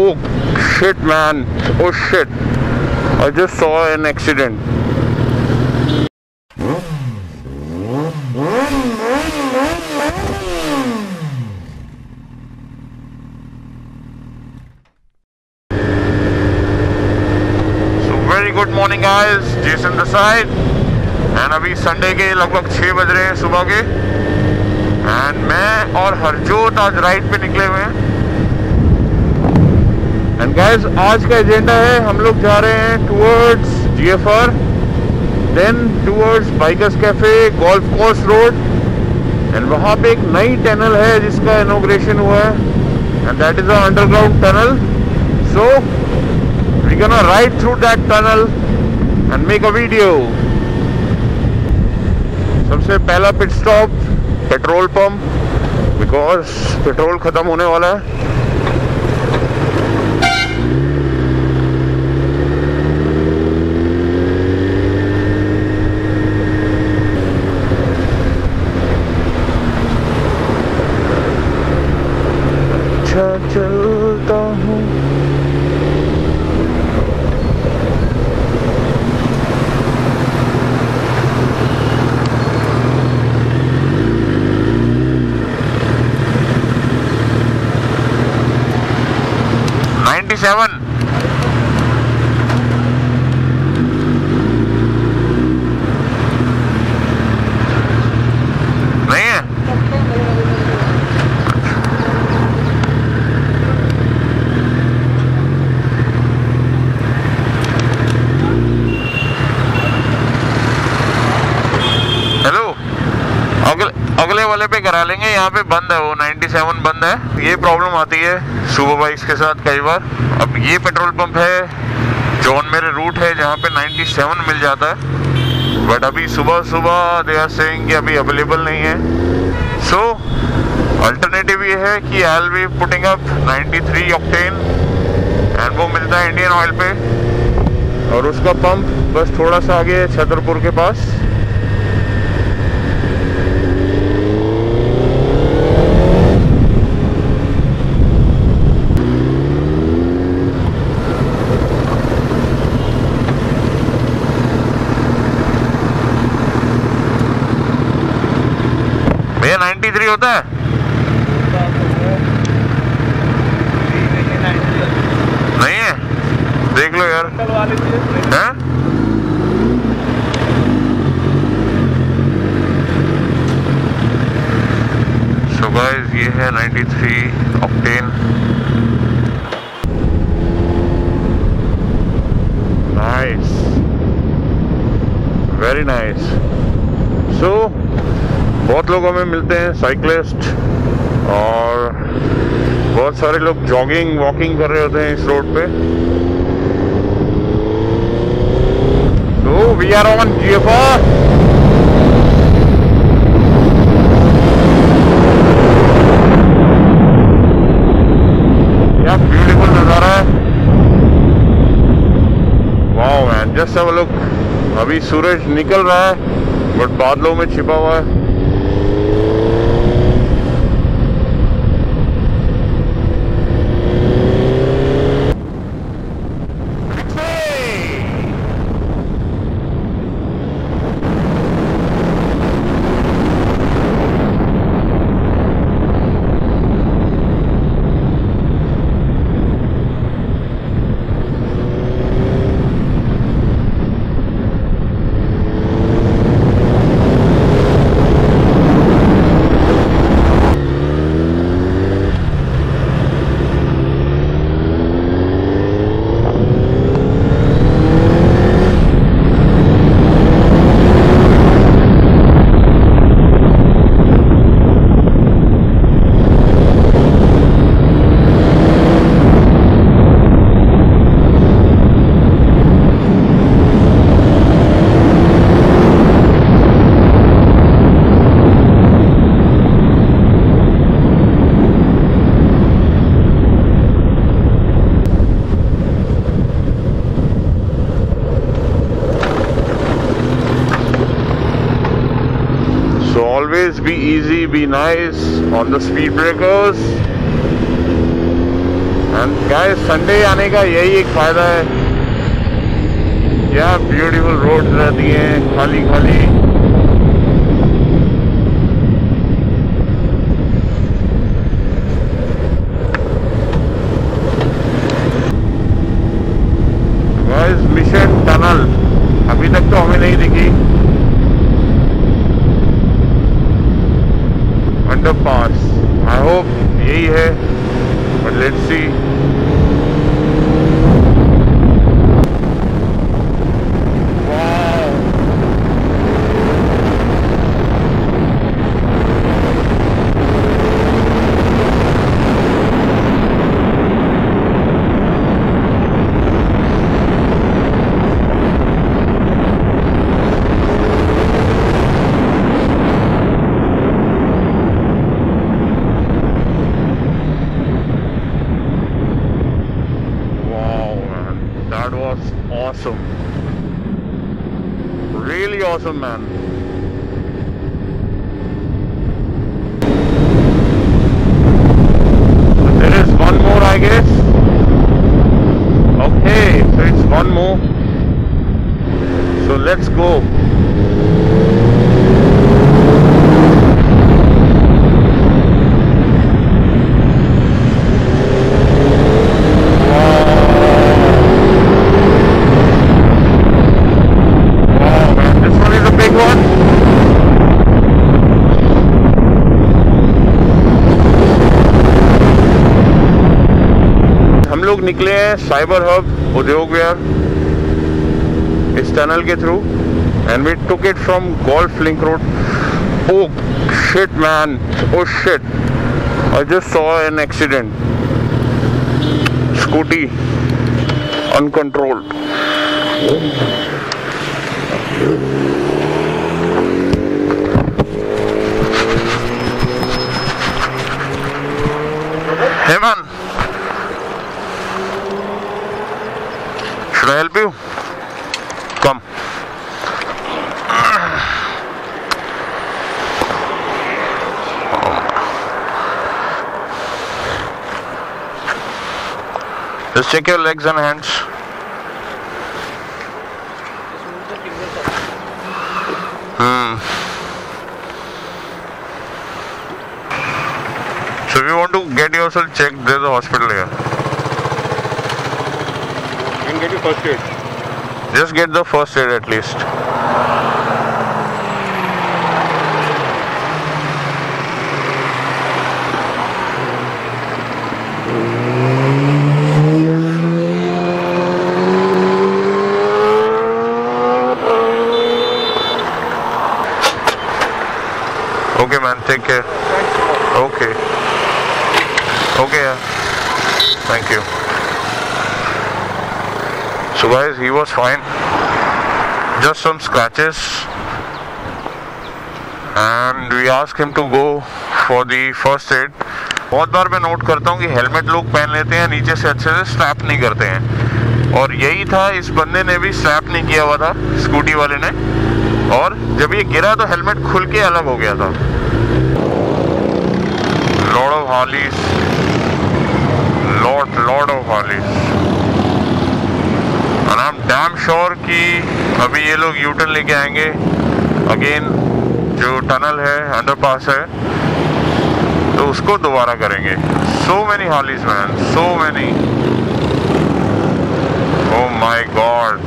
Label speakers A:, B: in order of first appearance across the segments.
A: Oh shit, man. Oh shit. I just saw an accident. So very good morning guys. Jason the side. And अभी Sunday के लगभग छः बज रहे हैं सुबह के एंड मैं और हरजोत आज राइड पे निकले हुए हैं एंड गाइस आज का एजेंडा है, हम लोग जा रहे हैं towards GFR then towards bikers cafe golf course road and वहाँ पे एक नई टनल है जिसका इनोग्रेशन हुआ है and that is underground tunnel so we can ride through that tunnel and make a video सबसे पहला pit stop petrol pump because petrol खत्म होने वाला है अच्छा चलता हूँ नाइन्टी सेवन नहीं है हेलो अगले अगले वाले पे करा लेंगे, यहाँ पे बंद है वो 97 बंद है। ये प्रॉब्लम आती है सुबह बाइक्स के साथ कई बार। अब ये पेट्रोल पंप है जॉन मेरे रूट है, जहाँ पे 97 मिल जाता है। बट अभी सुबह सुबह दे आर सेइंग कि अभी अवेलेबल नहीं है। सो अल्टरनेटिव ये है कि I be putting up 93 octane and वो मिलता है इंडियन ऑयल पे। और उसका पंप बस थोड़ा सा आगे है, छतरपुर के पास। 93 होता है? नहीं है? देख लो यार। हैं? सो गाइस ये है 93 octane nice very nice so बहुत लोग हमें मिलते हैं साइकिलिस्ट और बहुत सारे लोग जॉगिंग वॉकिंग कर रहे होते हैं इस रोड पे। तो वी आर ऑन है। वाओ मैन सब लोग अभी सूरज निकल रहा है बट बादलों में छिपा हुआ है। Be nice on the speed breakers. Man guy Sunday आने का यही एक फ़ायदा है क्या ब्यूटीफुल रोड रहती हैं खाली खाली मिशन टनल अभी तक तो हमें नहीं दिखी अंडर पास आई होप यही है but let's see Wow, man. That was awesome. Really awesome, man. So there is one more, I guess. Okay, so it's one more. So let's go. Wow, man, this one is a big one. हम लोग निकले हैं cyber hub, उद्योग विहार इस tunnel के through and we took it from golf link road oh shit man oh shit I just saw an accident scooty uncontrolled Hey should I help you? Come. Just check your legs and hands. Hmm. So if you want to get yourself checked, there's a hospital here.
B: You can get your first aid.
A: Just get the first aid at least. Okay, man. Take care. Okay. Okay. Thank you. So guys, he was fine. Just some scratches. And we asked him to go for the first aid. बहुत बार मैं note करता हूँ कि helmet लोग पहन लेते हैं नीचे से अच्छे से स्ट्रैप नहीं करते हैं और यही था इस बंदे ने भी स्ट्रैप नहीं किया हुआ था स्कूटी वाले ने और जब ये गिरा तो हेलमेट खुल के अलग हो गया था lord of Harleys lord lord of I am damn sure कि अभी ये लोग यूटर्न लेके आएँगे। अगेन जो टनल है अंडरपास है तो उसको दोबारा करेंगे। So many Harleys man so many oh my god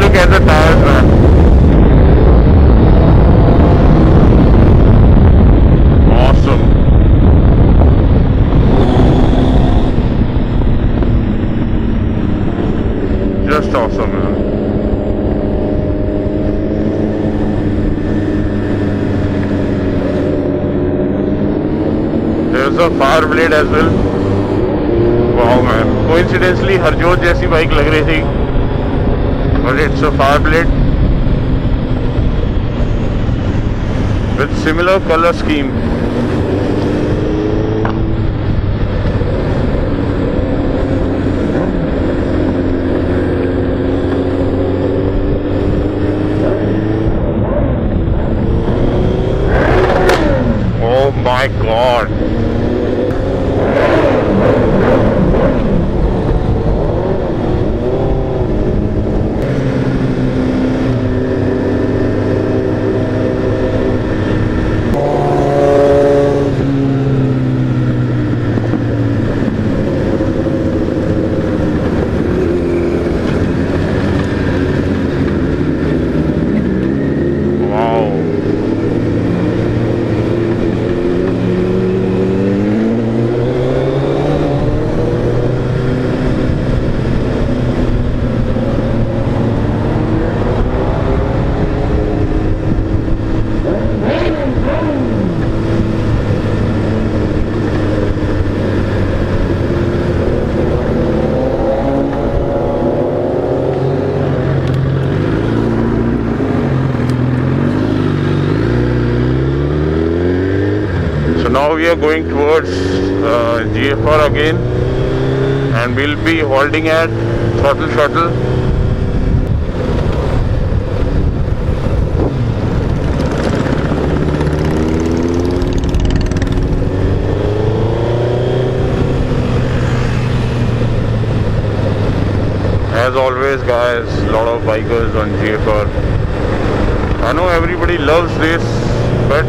A: look at the tires, man. Bike लग रही थी और it's a fire blade with similar colour scheme Oh my god. We are going towards uh, GFR again and we'll be holding at Throttle Shuttle. As always guys, lot of bikers on GFR. I know everybody loves this but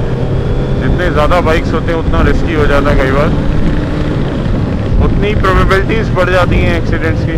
A: जितने ज़्यादा bikes होते हैं, उतना risky हो जाता है कई बार। उतनी प्रोबेबिलिटीज बढ़ जाती हैं एक्सीडेंट्स की।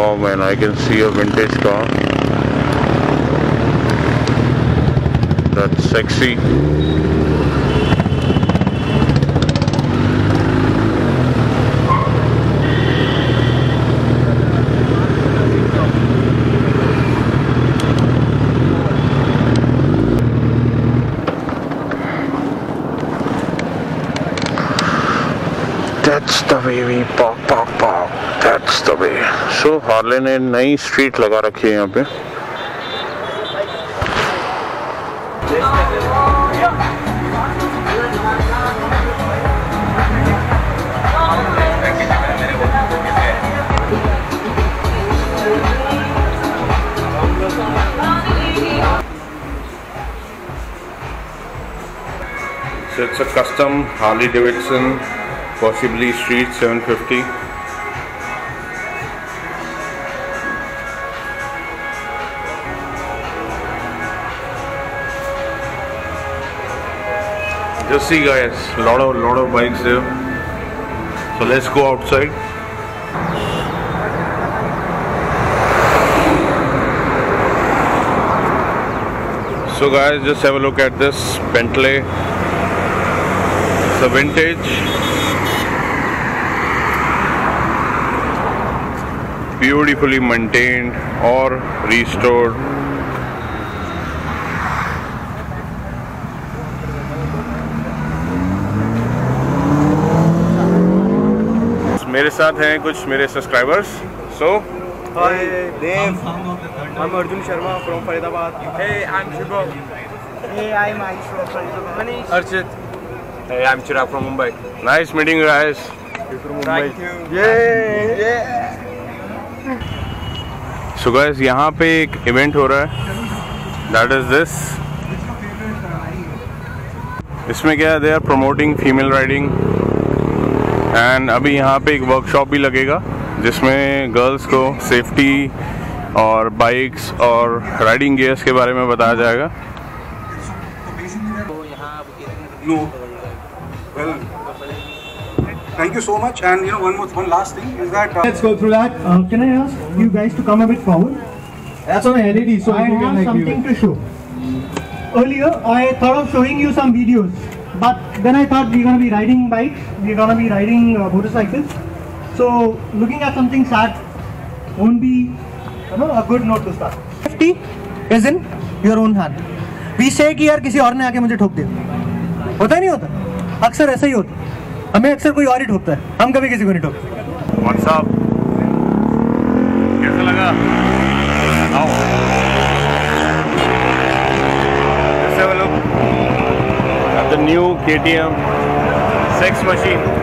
A: Oh man, I can see a vintage car. That's sexy. That's the way we park, park, park. That's the way. So Harley ने नई स्ट्रीट लगा रखी है यहाँ पे So it's a custom Harley Davidson, possibly Street 750. Just see guys, lot of lot of bikes there. So let's go outside. So guys, just have a look at this Bentley. It's a vintage. Beautifully maintained और restored मेरे साथ हैं कुछ मेरे
C: subscribers so Arjun Sharma from Faridabad Archit Mumbai nice meeting
A: so guys यहाँ पे एक event हो रहा है. दैट इज़ दिस इसमें क्या है? They are promoting female riding and अभी यहाँ पे एक वर्कशॉप भी लगेगा जिसमें गर्ल्स को सेफ्टी और बाइक्स और राइडिंग गियर्स के बारे में बताया जाएगा.
D: No. Well, thank you so much. And you know, one more, one last thing is that uh,
E: Let's go through that. Uh, can I ask you guys to come a bit forward?
C: That's on LED, so
E: I have
C: like
E: something
C: you.
E: to show. Earlier, I thought of showing you some videos, but then I thought we're gonna be riding bikes, we're gonna be riding uh, motorcycles. So, looking at something sad won't be, you know, a good note to start. Safety is in your own hand. पीछे कि यार किसी और ने आके मुझे ठोक दिया होता ही नहीं होता अक्सर ऐसा ही होता हमें अक्सर कोई और ही ठोकता है। हम कभी किसी को नहीं ठोकते।
A: व्हाट्सअप कैसा लगा? आओ।
C: कैसे हो लोग? The new KTM sex machine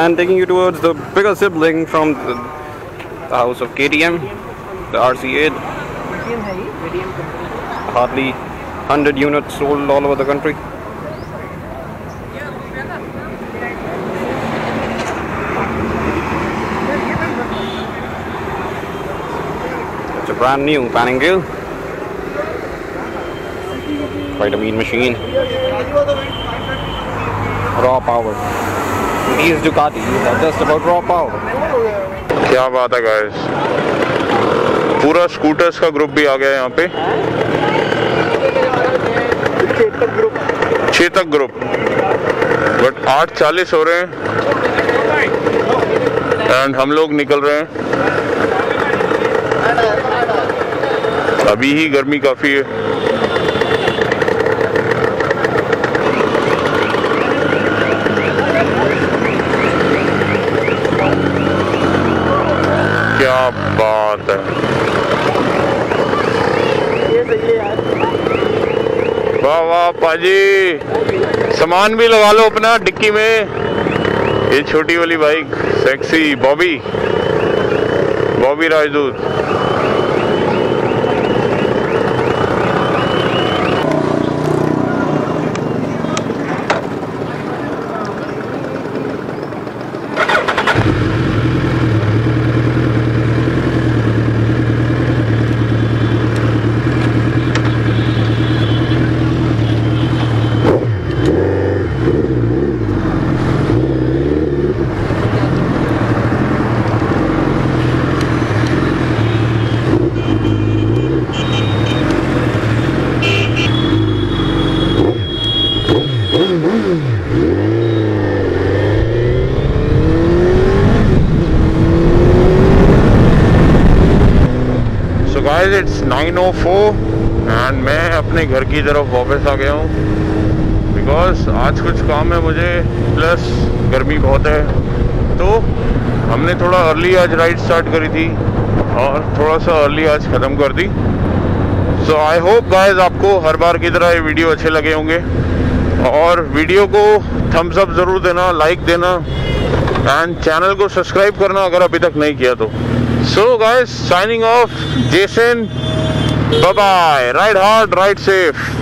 F: And taking you towards the bigger sibling from the house of KTM, Hardly 100 units sold all over the country. It's a brand new Paningale. Quite a mean machine. Raw power. These Ducatis are just about raw power.
A: क्या बात है guys पूरा scooters का group भी आ गया यहाँ पे। Chetak group but आठ चालीस हो रहे हैं। एंड हम लोग निकल रहे हैं। अभी ही गर्मी काफ़ी है। क्या बात है। वाह वाह, पाजी। सामान भी लगा लो अपना डिक्की में। ये छोटी वाली बाइक सेक्सी बॉबी बॉबी राजदूत सो गाइस इट्स 9:04 एंड मैं अपने घर की तरफ़ वापस आ गया हूँ। बिकॉज़ आज कुछ काम है मुझे प्लस गर्मी बहुत है। तो हमने थोड़ा अर्ली आज राइड स्टार्ट करी थी, और थोड़ा सा अर्ली आज ख़त्म कर दी। सो आई होप गाइज़ आपको हर बार की तरह ये वीडियो अच्छे लगे होंगे। और वीडियो को थम्स अप ज़रूर देना लाइक देना एंड चैनल को सब्सक्राइब करना अगर अभी तक नहीं किया तो। So guys signing off Jason Bye bye. Ride hard, ride safe.